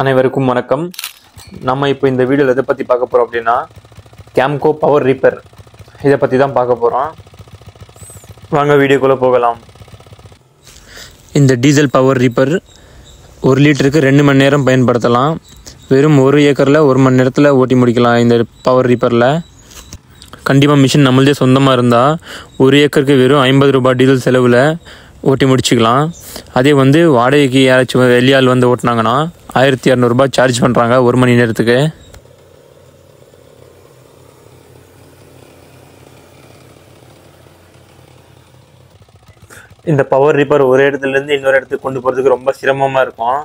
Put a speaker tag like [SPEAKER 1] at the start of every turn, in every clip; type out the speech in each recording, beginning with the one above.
[SPEAKER 1] அனைவருக்கும் வணக்கம். நம்ம இப்போ இந்த வீடியோவில் எதை பற்றி பார்க்க போகிறோம் அப்படின்னா கேம்கோ பவர் ரீப்பர் இதை பற்றி தான் பார்க்க போகிறோம் வாங்க வீடியோக்குள்ளே போகலாம். இந்த டீசல் பவர் ரீப்பர் ஒரு லிட்டருக்கு ரெண்டு மணி நேரம் பயன்படுத்தலாம். வெறும் ஒரு ஏக்கரில் ஒரு மணி நேரத்தில் ஓட்டி முடிக்கலாம் இந்த பவர் ரீப்பரில் கண்டிப்பாக மிஷின் நம்மளதே சொந்தமாக இருந்தால் ஒரு ஏக்கருக்கு வெறும் ஐம்பது ரூபாய் டீசல் செலவில் ஓட்டி முடிச்சுக்கலாம். அதே வந்து வாடகைக்கு யாராச்சும் வெளியால் வந்து ஓட்டினாங்கன்னா ஆயிரத்தி இரநூறுபா சார்ஜ் பண்ணுறாங்க ஒரு மணி நேரத்துக்கு. இந்த பவர் ரீப்பர் ஒரு இடத்துலேருந்து இன்னொரு இடத்துக்கு கொண்டு போகிறதுக்கு ரொம்ப சிரமமாக இருக்கும்.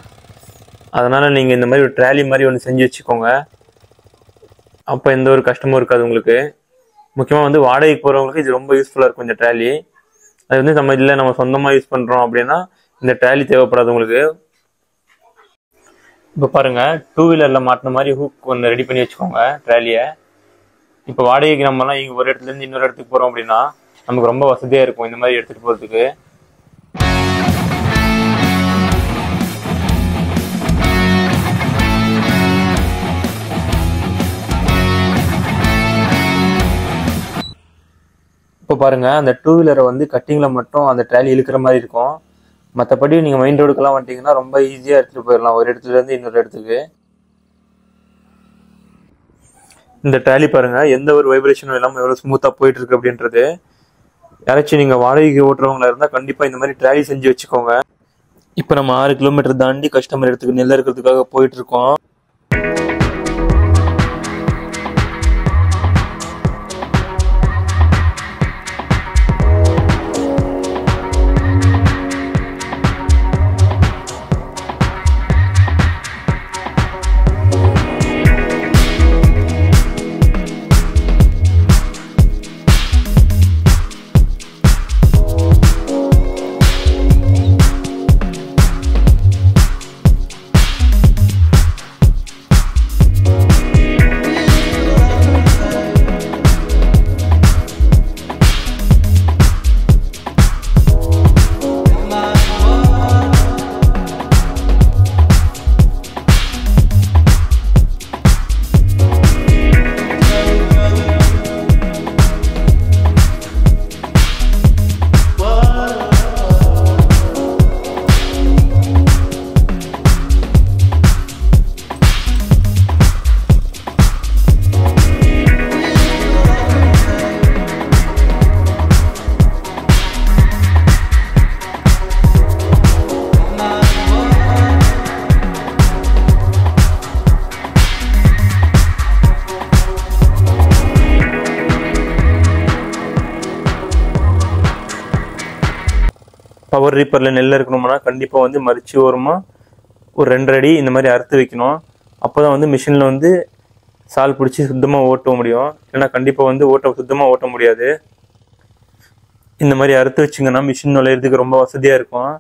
[SPEAKER 1] அதனால் நீங்கள் இந்த மாதிரி ஒரு ட்ராலி மாதிரி ஒன்று செஞ்சு வச்சுக்கோங்க. அப்போ எந்த ஒரு கஷ்டமும் இருக்காது உங்களுக்கு. முக்கியமாக வந்து வாடகைக்கு போகிறவங்களுக்கு இது ரொம்ப யூஸ்ஃபுல்லாக இருக்கும் இந்த ட்ராலி அது வந்து நம்ம இல்லை நம்ம சொந்தமாக யூஸ் பண்ணுறோம் அப்படின்னா இந்த ட்ராலி தேவைப்படாது உங்களுக்கு. இப்போ பாருங்க டூ வீலரில் மாட்டின மாதிரி ஹூக் ஒன்று ரெடி பண்ணி வச்சுக்கோங்க ட்ராலியை இப்போ வாடகைக்கு நம்மலாம் இங்கே ஒரு இடத்துலேருந்து இன்னொரு இடத்துக்கு போகிறோம் அப்படின்னா நமக்கு ரொம்ப வசதியாக இருக்கும் இந்த மாதிரி எடுத்துகிட்டு போகிறதுக்கு இப்போ பாருங்க அந்த டூ வீலரை வந்து கட்டிங்கில் மட்டும் அந்த ட்ராலி இழுக்கிற மாதிரி இருக்கும். மற்றபடி நீங்கள் மெயின் ரோடுக்கெல்லாம் வந்துட்டீங்கன்னா ரொம்ப ஈஸியாக எடுத்துகிட்டு போயிடலாம். ஒரு இடத்துல இருந்து இன்னொரு இடத்துக்கு. இந்த ட்ராலி பாருங்கள் எந்த ஒரு வைப்ரேஷனும் இல்லாமல் எவ்வளோ ஸ்மூத்தாக போயிட்டுருக்கு அப்படின்றது. யாராச்சும் நீங்கள் வாடகைக்கு ஓட்டுறவங்களா இருந்தால் கண்டிப்பாக இந்த மாதிரி ட்ராலி செஞ்சு வச்சுக்கோங்க. இப்போ நம்ம ஆறு கிலோமீட்டர் தாண்டி கஸ்டமர் இடத்துக்கு நெல் இருக்கிறதுக்காக போயிட்டுருக்கோம். பவர் ரீப்பரில் நெல் இருக்கணும்னா கண்டிப்பாக வந்து மறிச்சு ஓரமாக ஒரு ரெண்டரை அடி இந்த மாதிரி அறுத்து வைக்கணும். அப்போ தான் வந்து மிஷினில் வந்து சால் பிடிச்சி சுத்தமாக ஓட்ட முடியும். ஏன்னா கண்டிப்பாக வந்து ஓட்ட சுத்தமாக ஓட்ட முடியாது. இந்த மாதிரி அறுத்து வச்சிங்கன்னா மிஷின் நுழையிறதுக்கு ரொம்ப வசதியாக இருக்கும்.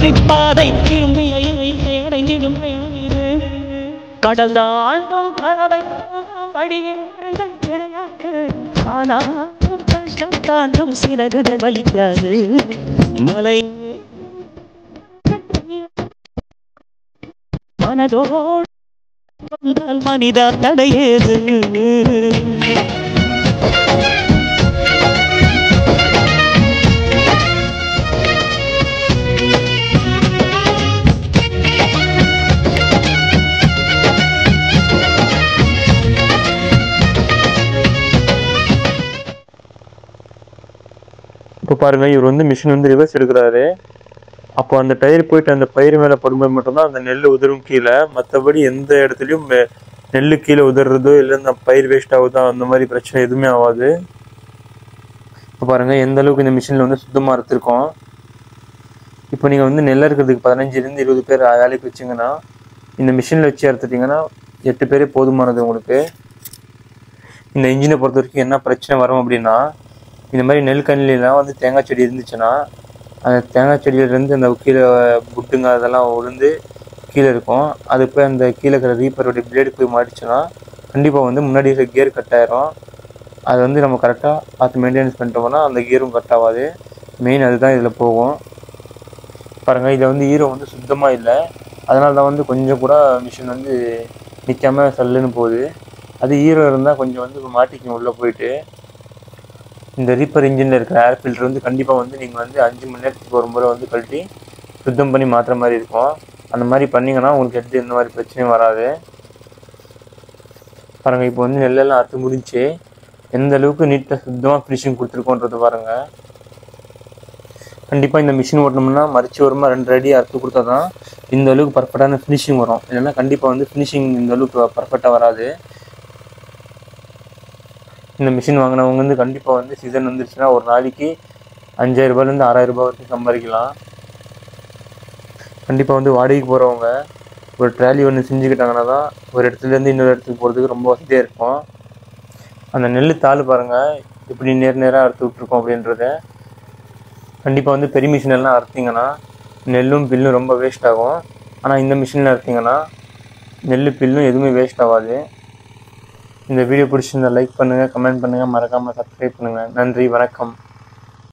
[SPEAKER 2] வெற்றி பாதை அடைந்திடும் கடல் தாண்டும் கடலை கிடையாது. ஆனால் கஷ்டம் தாண்டும் சிறகுகள் வலிக்காது. மலை மனதோடு வந்தால் மனிதா தடையேது.
[SPEAKER 1] பாருங்கள் பாருங்க இவர் வந்து மிஷின் வந்து ரிவர்ஸ் எடுக்கிறாரு. அப்போ அந்த டயர் போயிட்டு அந்த பயிர் மேலே படும்போது மட்டும்தான் அந்த நெல் உதிரும் கீழே. மற்றபடி எந்த இடத்துலையும் மெ- நெல் கீழே உதறதோ இல்லை இந்த பயிர் வேஸ்ட் ஆகுதோ அந்த மாதிரி பிரச்சனை எதுவுமே ஆகாது. இப்போ பாருங்கள் எந்த அளவுக்கு இந்த மிஷினில் வந்து சுத்தமாக அறுத்துருக்கோம். இப்போ நீங்கள் வந்து நெல் இருக்கிறதுக்கு பதினஞ்சுலேருந்து இருபது பேர் வேலைக்கு வச்சிங்கன்னா இந்த மிஷினில் வச்சு அறுத்துட்டிங்கன்னா எட்டு பேரே போதுமானது உங்களுக்கு. இந்த இன்ஜினை பொறுத்த வரைக்கும் என்ன பிரச்சனை வரும் அப்படின்னா இந்த மாதிரி நெல் கண்ணிலாம் வந்து தேங்காய் செடி இருந்துச்சுன்னா அந்த தேங்காய் செடியிலேருந்து அந்த கீழே புட்டுங்க அதெல்லாம் விழுந்து கீழே இருக்கும். அது போய் அந்த கீழே இருக்கிற ரீப்பருடைய பிளேடு போய் மாட்டிச்சுன்னா கண்டிப்பாக வந்து முன்னாடி இருக்கிற கியர் கட் ஆயிரும். அது வந்து நம்ம கரெக்டாக பார்த்து மெயின்டெனன்ஸ் பண்ணிட்டோம்னா அந்த கியரும் கட் ஆகாது. மெயின் அதுதான் இதில் போகும். பாருங்கள் இதில் வந்து ஈரம் வந்து சுத்தமாக இல்லை. அதனால தான் வந்து கொஞ்சம் கூட மிஷின் வந்து நிற்காம சல்லுன்னு போகுது. அது ஈரம் இருந்தால் கொஞ்சம் வந்து மாட்டிக்கும் உள்ளே போயிட்டு. இந்த ரீப்பர் இன்ஜினில் இருக்கிற ஏர் ஃபில்டர் வந்து கண்டிப்பாக வந்து நீங்கள் வந்து அஞ்சு மணி நேரத்துக்கு ஒரு முறை வந்து கழட்டி சுத்தம் பண்ணி மாற்றுற மாதிரி இருக்கும். அந்த மாதிரி பண்ணீங்கன்னா உங்களுக்கு எந்த இந்த மாதிரி பிரச்சனையும் வராது. பாருங்கள் இப்போ வந்து நெல்லெல்லாம் அறுத்து முடிஞ்சு எந்த அளவுக்கு நீட்டாக சுத்தமாக ஃபினிஷிங் கொடுத்துருக்கோன்றது பாருங்கள் கண்டிப்பாக இந்த மிஷின் ஓட்டணும்னா மறிச்சு வருமா ரெண்டு அடி அறுத்து கொடுத்தா தான் இந்த அளவுக்கு பர்ஃபெக்டான ஃபினிஷிங் வரும். இல்லைன்னா கண்டிப்பாக வந்து ஃபினிஷிங் இந்த அளவுக்கு பர்ஃபெக்டாக வராது. இந்த மிஷின் வாங்கினவங்க வந்து கண்டிப்பாக வந்து சீசன் வந்துருச்சுன்னா ஒரு நாளைக்கு அஞ்சாயிரரூபாலேருந்து ஆறாயிரரூபா ஆறாயிரம் ரூபாய் வரைக்கும் சம்பாதிக்கலாம். கண்டிப்பாக வந்து வாடகைக்கு போகிறவங்க ஒரு ட்ராலி ஒன்று செஞ்சுக்கிட்டாங்கன்னா தான் ஒரு இடத்துலேருந்து இன்னொரு இடத்துக்கு போகிறதுக்கு ரொம்ப வசதியாக இருக்கும். அந்த நெல் தாள் பாருங்கள் இப்படி நேர் நேராக அறுத்து விட்ருக்கோம் அப்படின்றத. கண்டிப்பாக வந்து பெரிய மிஷின் எல்லாம் அறுத்திங்கன்னா நெல்லும் பில்லும் ரொம்ப வேஸ்ட் ஆகும். ஆனால் இந்த மிஷினில் அறுத்திங்கன்னா நெல் பில்லும் எதுவுமே வேஸ்ட் ஆகாது. இந்த வீடியோ பிடிச்சிருந்தா லைக் பண்ணுங்கள் கமெண்ட் பண்ணுங்கள் மறக்காமல் சப்ஸ்கிரைப் பண்ணுங்கள் நன்றி வணக்கம்.